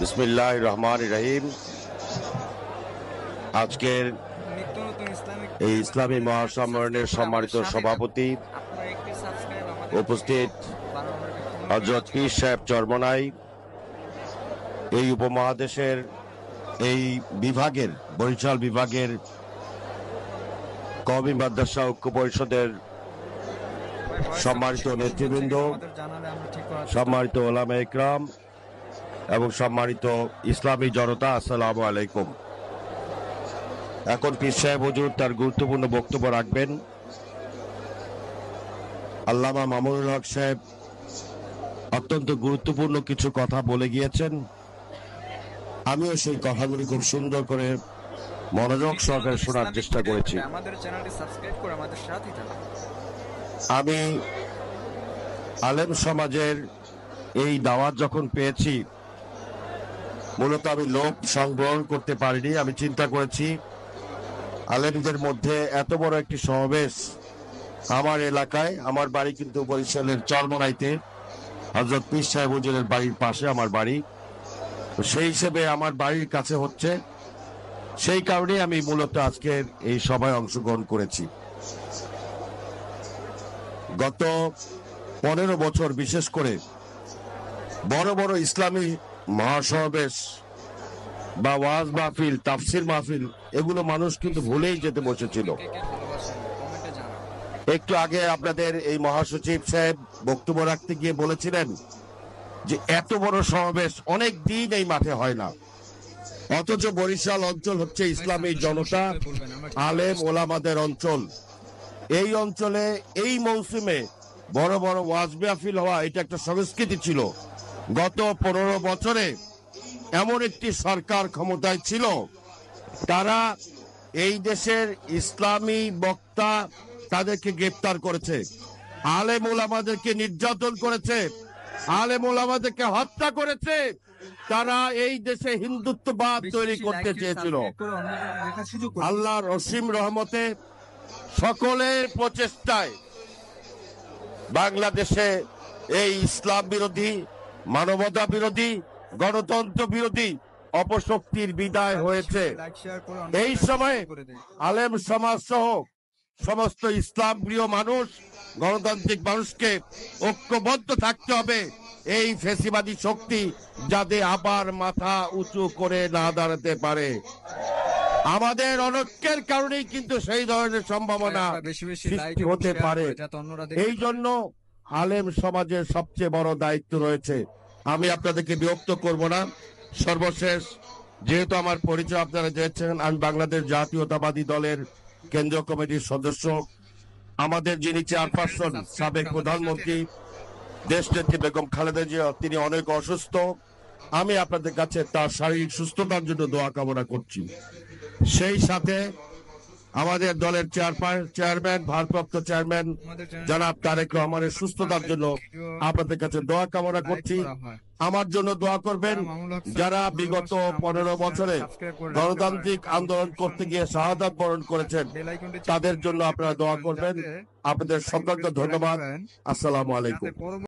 বিসমিল্লাহ রহমান রহিম আজকের এই ইসলামী মহাসম্মেলনের সম্মানিত সভাপতি উপস্থিত হজরত পীর সাহেব চর্মনাই। এই উপমহাদেশের এই বিভাগের, বরিশাল বিভাগের কবি মাদ্রাসা ঐক্য পরিষদের সম্মানিত নেতৃবৃন্দ, সম্মানিত ওলামা ইকরাম এবং সম্মানিত ইসলামী জনতা আসসালামু আলাইকুম। এখন পীর সাহেব হজুর তার গুরুত্বপূর্ণ বক্তব্য রাখবেন। আল্লামা মামুনুল হক সাহেব অত্যন্ত গুরুত্বপূর্ণ কিছু কথা বলে গিয়েছেন। আমিও সেই কথাগুলি খুব সুন্দর করে মনোযোগ সহকারে শোনার চেষ্টা করেছি। আমি আলেম সমাজের এই দাওয়াত যখন পেয়েছি মূলত আমি লোক সংগ্রহণ করতে পারিনি, আমি চিন্তা করেছি আলেমদের মধ্যে এত বড় একটি সমাবেশ আমার এলাকায়, আমার বাড়ি কিন্তু বরিশালের চরমনাইতে হজরত পীর সাহেব হুজুরের বাড়ির পাশে আমার বাড়ি। সেই হিসেবে আমার বাড়ির কাছে হচ্ছে, সেই কারণে আমি মূলত আজকের এই সভায় অংশগ্রহণ করেছি। গত পনেরো বছর বিশেষ করে বড় বড় ইসলামী মহাসমাবেশ বা ওয়াজ মাহফিল তাফসির মাহফিল এগুলো মানুষ কিন্তু ভুলেই যেতে বসেছিল। একটু আগে আপনাদের এই মহাসচিব সাহেব বক্তব্য রাখতে গিয়ে বলেছিলেন যে এত বড় সমাবেশ অনেক দিন এই মাঠে হয় না। অথচ বরিশাল অঞ্চল হচ্ছে ইসলামী জনতা আলেম ওলামাদের অঞ্চল। এই অঞ্চলে এই মৌসুমে বড় বড় ওয়াজ মাহফিল হওয়া এটা একটা সংস্কৃতি ছিল। গত পনেরো বছরে এমন একটি সরকার ক্ষমতায় ছিল তারা এই দেশের ইসলামী বক্তা তাদেরকে গ্রেপ্তার করেছে আলেম ওলামাদেরকে নির্যাতন করেছে আলেম ওলামাদেরকে হত্যা করেছে তারা এই দেশে হিন্দুত্ববাদ তৈরি করতে চেয়েছিল। আল্লাহর অসীম রহমতে সকলের প্রচেষ্টায় বাংলাদেশে এই ইসলাম বিরোধী মানবতা বিরোধী গণতন্ত্র বিরোধী অপশক্তির বিদায় হয়েছে। এই সময়ে আলেম সমাজ সহ সমস্ত ইসলাম প্রিয় মানুষ গণতান্ত্রিক মানুষকে ঐক্যবদ্ধ থাকতে হবে। এই ফেসিবাদী শক্তি যাতে আবার মাথা উঁচু করে না দাঁড়াতে পারে। আমাদের অনৈক্যের কারণেই কিন্তু সেই ধরনের সম্ভাবনা সৃষ্টি হতে পারে। এই জন্য আলেম সমাজের সবচেয়ে বড় দায়িত্ব রয়েছে। আমি আপনাদেরকে বিরক্ত করব না। সর্বশেষ, যেহেতু আমার পরিচয় আপনারা জেনেছেন, আমি বাংলাদেশ জাতীয়তাবাদী দলের কেন্দ্রীয় কমিটির সদস্য। আমাদের যিনি চেয়ারপারসন, সাবেক প্রধানমন্ত্রী দেশ নেত্রী বেগম খালেদা জিয়া, তিনি অনেক অসুস্থ। আমি আপনাদের কাছে তার শারীরিক সুস্থতার জন্য দোয়া কামনা করছি। সেই সাথে আমাদের দলের চেয়ারপার চেয়ারম্যান ভারপ্রাপ্ত চেয়ারম্যান জনাব তারেক রহমানের সুস্থতার জন্য আপনাদের কাছে দোয়া কামনা করছি। আমার জন্য দোয়া করবেন। যারা বিগত পনেরো বছরে গণতান্ত্রিক আন্দোলন করতে গিয়ে শাহাদাত বরণ করেছেন তাদের জন্য আপনারা দোয়া করবেন। আপনাদের সকলকে ধন্যবাদ। আসসালামু আলাইকুম।